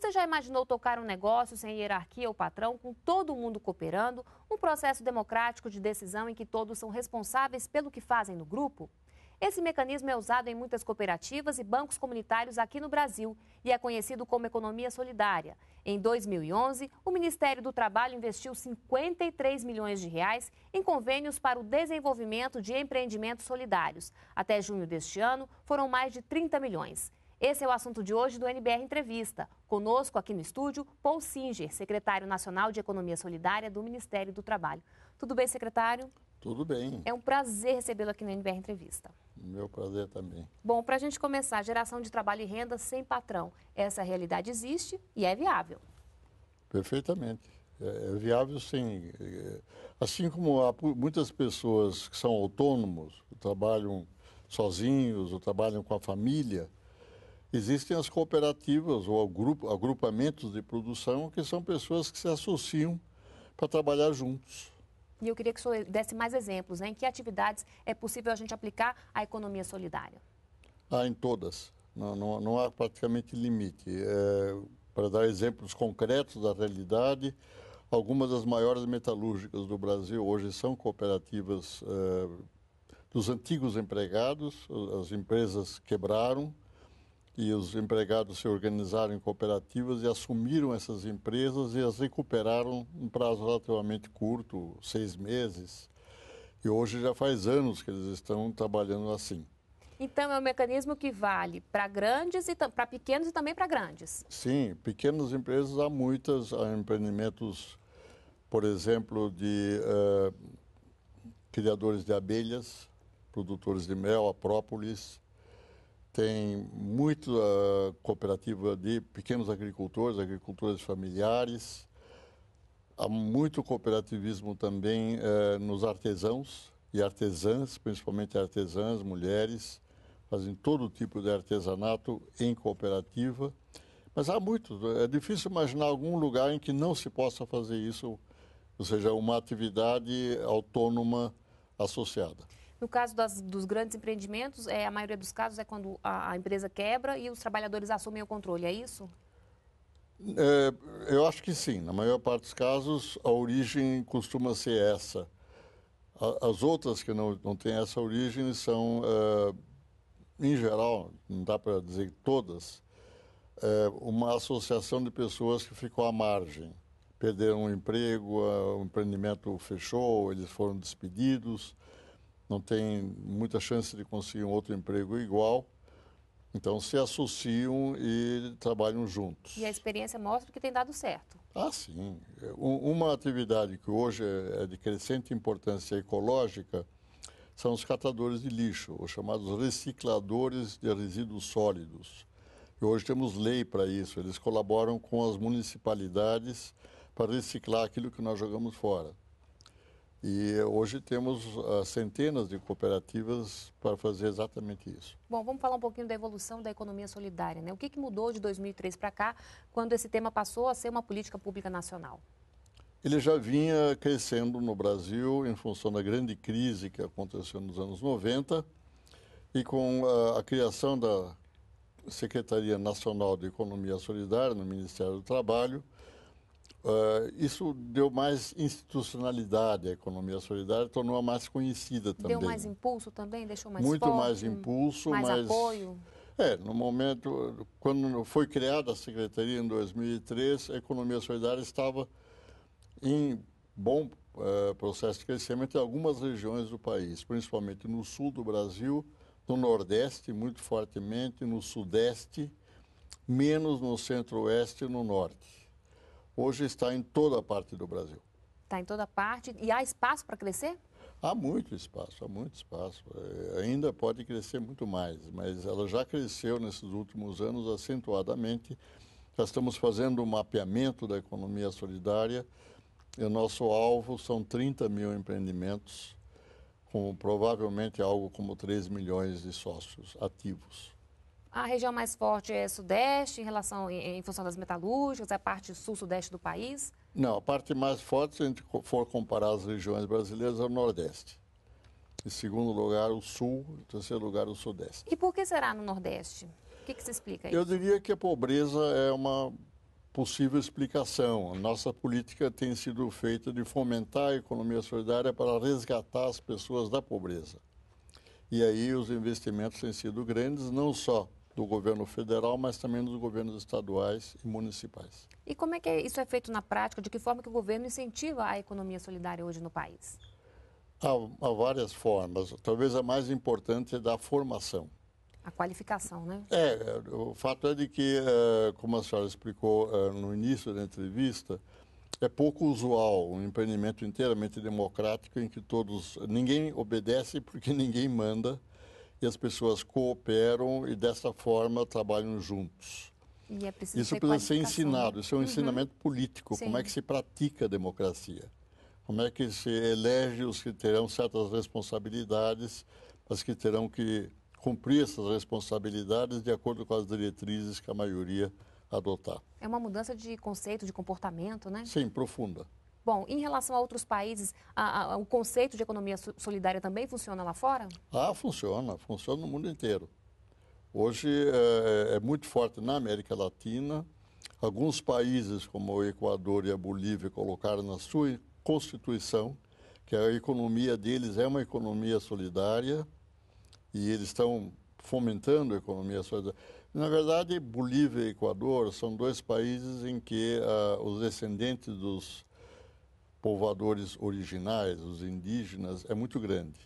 Você já imaginou tocar um negócio sem hierarquia ou patrão, com todo mundo cooperando? Um processo democrático de decisão em que todos são responsáveis pelo que fazem no grupo? Esse mecanismo é usado em muitas cooperativas e bancos comunitários aqui no Brasil e é conhecido como economia solidária. Em 2011, o Ministério do Trabalho investiu 53 milhões de reais em convênios para o desenvolvimento de empreendimentos solidários. Até junho deste ano, foram mais de 30 milhões. Esse é o assunto de hoje do NBR Entrevista. Conosco aqui no estúdio, Paul Singer, secretário nacional de Economia Solidária do Ministério do Trabalho. Tudo bem, secretário? Tudo bem. É um prazer recebê-lo aqui no NBR Entrevista. Meu prazer também. Bom, para a gente começar, geração de trabalho e renda sem patrão. Essa realidade existe e é viável. Perfeitamente. É, é viável sim. É, assim como há muitas pessoas que são autônomos, trabalham sozinhos ou trabalham com a família, existem as cooperativas ou agrupamentos de produção que são pessoas que se associam para trabalhar juntos. E eu queria que o senhor desse mais exemplos, né? Em que atividades é possível a gente aplicar a economia solidária? Ah, em todas. Não, não, não há praticamente limite. É, para dar exemplos concretos da realidade, algumas das maiores metalúrgicas do Brasil hoje são cooperativas é, dos antigos empregados. As empresas quebraram, e os empregados se organizaram em cooperativas e assumiram essas empresas e as recuperaram em prazo relativamente curto, seis meses. E hoje já faz anos que eles estão trabalhando assim. Então é um mecanismo que vale para grandes e para pequenos e também para grandes. Sim, pequenas empresas há muitas, há empreendimentos, por exemplo, de uh, criadores de abelhas, produtores de mel, a própolis, tem muito uh, cooperativa de pequenos agricultores, agricultores familiares. Há muito cooperativismo também uh, nos artesãos e artesãs, principalmente artesãs, mulheres, fazem todo tipo de artesanato em cooperativa. Mas há muito, é difícil imaginar algum lugar em que não se possa fazer isso, ou seja, uma atividade autônoma associada. No caso das, dos grandes empreendimentos, é, a maioria dos casos é quando a, a, empresa quebra e os trabalhadores assumem o controle, é isso? É, eu acho que sim. Na maior parte dos casos, a origem costuma ser essa. A, as outras que não, não têm essa origem são, é, em geral, não dá para dizer todas, é, uma associação de pessoas que ficou à margem. Perderam o emprego, o empreendimento fechou, eles foram despedidos não tem muita chance de conseguir um outro emprego igual. Então se associam e trabalham juntos. E a experiência mostra que tem dado certo. Ah, sim. Uma atividade que hoje é de crescente importância ecológica são os catadores de lixo, os chamados recicladores de resíduos sólidos. E hoje temos lei para isso. Eles colaboram com as municipalidades para reciclar aquilo que nós jogamos fora. E hoje temos uh, centenas de cooperativas para fazer exatamente isso. Bom, vamos falar um pouquinho da evolução da economia solidária. Né? O que, que mudou de 2003 para cá, quando esse tema passou a ser uma política pública nacional? Ele já vinha crescendo no Brasil em função da grande crise que aconteceu nos anos 90 e com a, a criação da Secretaria Nacional de Economia Solidária no Ministério do Trabalho, Uh, isso deu mais institucionalidade à economia solidária, tornou-a mais conhecida também. Deu mais impulso também, deixou mais Muito forte, mais impulso, mais mas, apoio. É, no momento, quando foi criada a secretaria em 2003, a economia solidária estava em bom uh, processo de crescimento em algumas regiões do país, principalmente no sul do Brasil, no nordeste muito fortemente, no sudeste, menos no centro-oeste e no norte hoje está em toda a parte do Brasil. Está em toda parte. E há espaço para crescer? Há muito espaço, há muito espaço. É, ainda pode crescer muito mais, mas ela já cresceu nesses últimos anos acentuadamente. Já estamos fazendo um mapeamento da economia solidária e o nosso alvo são 30 mil empreendimentos, com provavelmente algo como 3 milhões de sócios ativos. A região mais forte é sudeste, em relação em, em função das metalúrgicas, é a parte sul-sudeste do país? Não, a parte mais forte, se a gente for comparar as regiões brasileiras, é o nordeste. Em segundo lugar, o sul, em terceiro lugar, o sudeste. E por que será no nordeste? O que, que se explica aí? Eu diria que a pobreza é uma possível explicação. Nossa política tem sido feita de fomentar a economia solidária para resgatar as pessoas da pobreza. E aí os investimentos têm sido grandes, não só do governo federal, mas também dos governos estaduais e municipais. E como é que isso é feito na prática? De que forma que o governo incentiva a economia solidária hoje no país? Há, há várias formas. Talvez a mais importante é da formação. A qualificação, né? É, o fato é de que, eh, como a senhora explicou eh, no início da entrevista, é pouco usual um empreendimento inteiramente democrático em que todos, ninguém obedece porque ninguém manda e as pessoas cooperam e dessa forma trabalham juntos. É isso precisa ser ensinado, isso é um uhum. ensinamento político, Sim. como é que se pratica a democracia. Como é que se elege os que terão certas responsabilidades, mas que terão que cumprir essas responsabilidades de acordo com as diretrizes que a maioria adotar. É uma mudança de conceito, de comportamento, né? Sim, profunda. Bom, em relação a outros países, a, a, o conceito de economia solidária também funciona lá fora? Ah, funciona, funciona no mundo inteiro. Hoje é, é muito forte na América Latina. Alguns países, como o Equador e a Bolívia, colocaram na sua constituição que a economia deles é uma economia solidária e eles estão fomentando a economia solidária. Na verdade, Bolívia e Equador são dois países em que uh, os descendentes dos povoadores originais, os indígenas, é muito grande.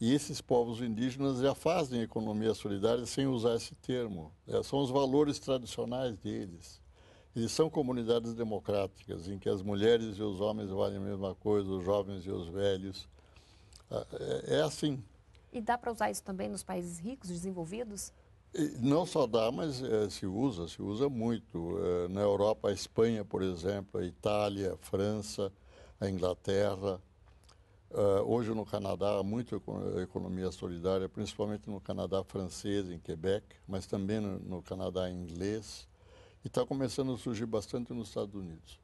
E esses povos indígenas já fazem economia solidária sem usar esse termo. É, são os valores tradicionais deles. Eles são comunidades democráticas, em que as mulheres e os homens valem a mesma coisa, os jovens e os velhos. Ah, é, é assim. E dá para usar isso também nos países ricos, desenvolvidos? Não só dá, mas é, se usa, se usa muito. É, na Europa, a Espanha, por exemplo, a Itália, a França, a Inglaterra. Uh, hoje no Canadá há muita economia solidária, principalmente no Canadá francês, em Quebec, mas também no, no Canadá inglês. E está começando a surgir bastante nos Estados Unidos.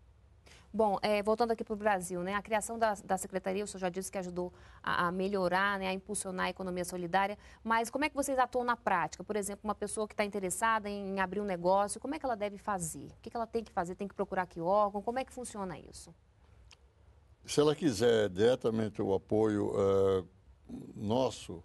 Bom, é, voltando aqui para o Brasil, né, a criação da, da, secretaria, o senhor já disse que ajudou a, a, melhorar, né, a impulsionar a economia solidária, mas como é que vocês atuam na prática? Por exemplo, uma pessoa que está interessada em, em, abrir um negócio, como é que ela deve fazer? O que, que ela tem que fazer? Tem que procurar que órgão? Como é que funciona isso? Se ela quiser diretamente o apoio uh, nosso,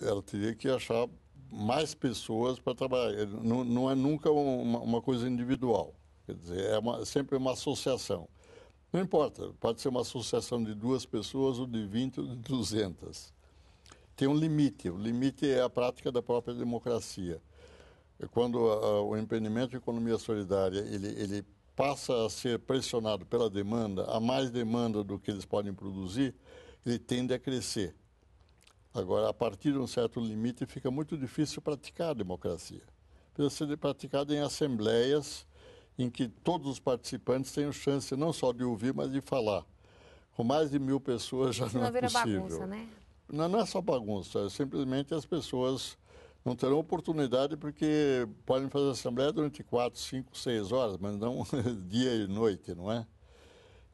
ela teria que achar mais pessoas para trabalhar. Não, não, é nunca uma, uma, coisa individual. Quer dizer, é uma, sempre uma associação. Não importa, pode ser uma associação de duas pessoas ou de 20 ou de 200. Tem um limite. O limite é a prática da própria democracia. Quando uh, o empreendimento de economia solidária ele, ele passa a ser pressionado pela demanda, a mais demanda do que eles podem produzir, ele tende a crescer. Agora, a partir de um certo limite, fica muito difícil praticar a democracia. Precisa ser praticada em assembleias em que todos os participantes tenham chance não só de ouvir, mas de falar. Com mais de mil pessoas já não, não é possível. Bagunça, né? não, não é só bagunça, é simplesmente as pessoas não terão oportunidade porque podem fazer assembleia durante quatro, cinco, seis horas, mas não dia e noite, não é?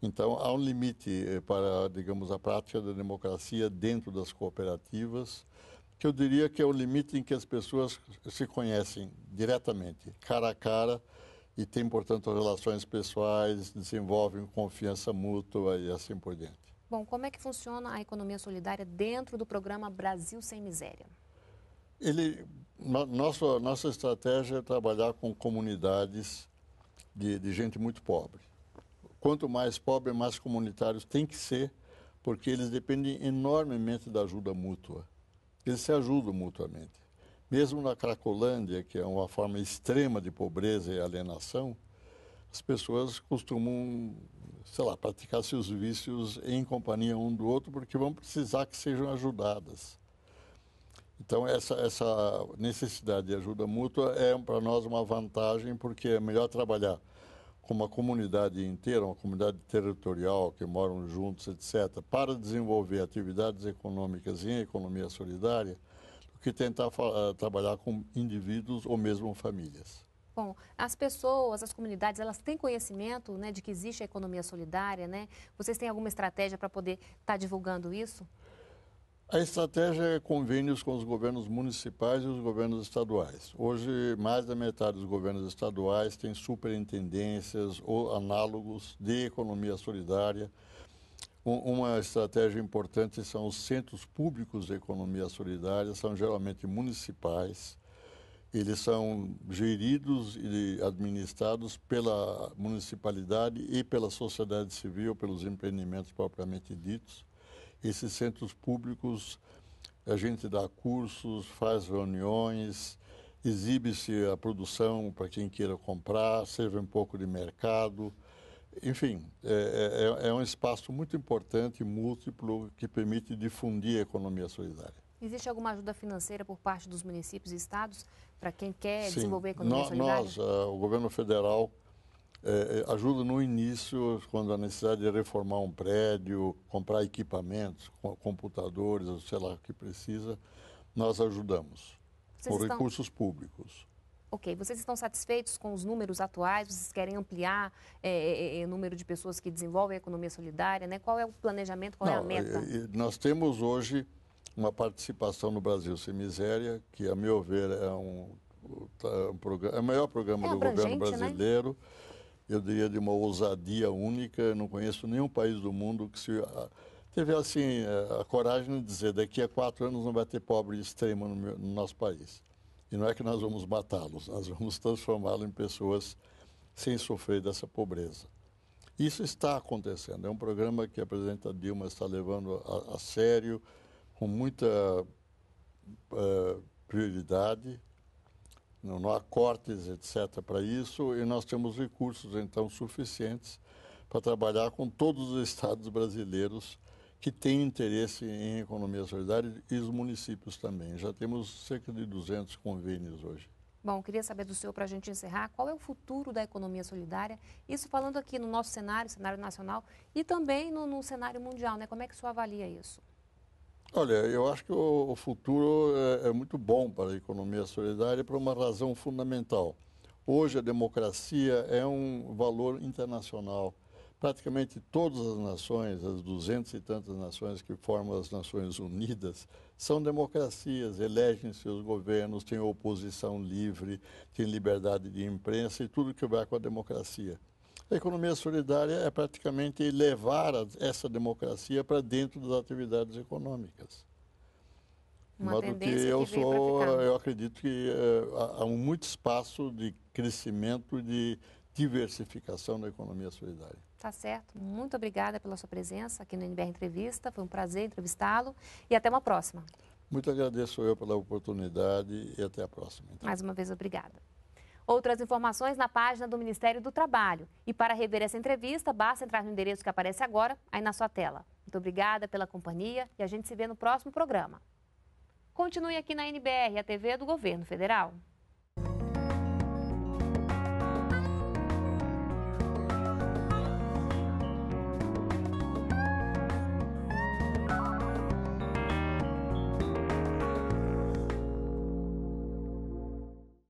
Então, há um limite eh, para, digamos, a prática da democracia dentro das cooperativas, que eu diria que é o limite em que as pessoas se conhecem diretamente, cara a cara, e têm, portanto, relações pessoais, desenvolvem confiança mútua e assim por diante. Bom, como é que funciona a economia solidária dentro do programa Brasil Sem Miséria? Ele, nossa, nossa estratégia é trabalhar com comunidades de, de gente muito pobre. Quanto mais pobre, mais comunitários tem que ser, porque eles dependem enormemente da ajuda mútua. Eles se ajudam mutuamente. Mesmo na Cracolândia, que é uma forma extrema de pobreza e alienação, as pessoas costumam, sei lá, praticar seus vícios em companhia um do outro, porque vão precisar que sejam ajudadas. Então, essa, essa necessidade de ajuda mútua é para nós uma vantagem, porque é melhor trabalhar com uma comunidade inteira, uma comunidade territorial que moram juntos, etc., para desenvolver atividades econômicas em economia solidária, do que tentar uh, trabalhar com indivíduos ou mesmo famílias. Bom, as pessoas, as comunidades, elas têm conhecimento né, de que existe a economia solidária, né? Vocês têm alguma estratégia para poder estar tá divulgando isso? A estratégia é convênios com os governos municipais e os governos estaduais. Hoje, mais da metade dos governos estaduais tem superintendências ou análogos de economia solidária. Uma estratégia importante são os centros públicos de economia solidária, são geralmente municipais. Eles são geridos e administrados pela municipalidade e pela sociedade civil, pelos empreendimentos propriamente ditos esses centros públicos, a gente dá cursos, faz reuniões, exibe-se a produção para quem queira comprar, serve um pouco de mercado. Enfim, é, é, é um espaço muito importante, múltiplo, que permite difundir a economia solidária. Existe alguma ajuda financeira por parte dos municípios e estados para quem quer Sim. desenvolver a economia no, solidária? Nós, uh, o governo federal, é, é, ajuda no início, quando a necessidade de reformar um prédio, comprar equipamentos, computadores, sei lá o que precisa, nós ajudamos Vocês com estão... recursos públicos. Ok, vocês estão satisfeitos com os números atuais? Vocês querem ampliar é, é, é, é o número de pessoas que desenvolvem a economia solidária? Né? Qual é o planejamento, qual Não, é a meta? nós temos hoje uma participação no Brasil Sem Miséria, que, a meu ver, é um, um programa, é o maior programa do governo né? brasileiro. Né? Eu diria, de uma ousadia única. Não conheço nenhum país do mundo que se teve assim a coragem de dizer daqui a quatro anos não vai ter pobre extremo no, meu, no nosso país. E não é que nós vamos matá-los, nós vamos transformá-los em pessoas sem sofrer dessa pobreza. Isso está acontecendo. É um programa que a presidenta Dilma está levando a, a sério, com muita uh, prioridade não, há cortes, etc., para isso, e nós temos recursos, então, suficientes para trabalhar com todos os estados brasileiros que têm interesse em economia solidária e os municípios também. Já temos cerca de 200 convênios hoje. Bom, queria saber do senhor, para a gente encerrar, qual é o futuro da economia solidária? Isso falando aqui no nosso cenário, cenário nacional, e também no, no cenário mundial, né? Como é que o senhor avalia isso? Olha, eu acho que o, futuro é, é, muito bom para a economia solidária por uma razão fundamental. Hoje a democracia é um valor internacional. Praticamente todas as nações, as duzentas e tantas nações que formam as Nações Unidas, são democracias, elegem seus governos, têm oposição livre, têm liberdade de imprensa e tudo que vai com a democracia. A economia solidária é praticamente levar essa democracia para dentro das atividades econômicas. Uma modo que eu que sou, eu acredito que uh, há muito espaço de crescimento, de diversificação da economia solidária. Tá certo. Muito obrigada pela sua presença aqui no NBR Entrevista. Foi um prazer entrevistá-lo e até uma próxima. Muito agradeço eu pela oportunidade e até a próxima. Então. Mais uma vez, obrigada. Outras informações na página do Ministério do Trabalho. E para rever essa entrevista, basta entrar no endereço que aparece agora, aí na sua tela. Muito obrigada pela companhia e a gente se vê no próximo programa. Continue aqui na NBR, a TV do Governo Federal.